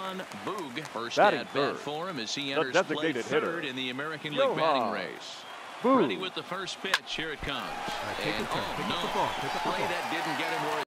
Johan Boog. First Batting at bat third. for him as he The enters play designated hitter. in the American League Johan batting race. Boog. Ready with the first pitch. Here it comes. take and the turn. oh Pick up no, the ball. Pick up the play that didn't get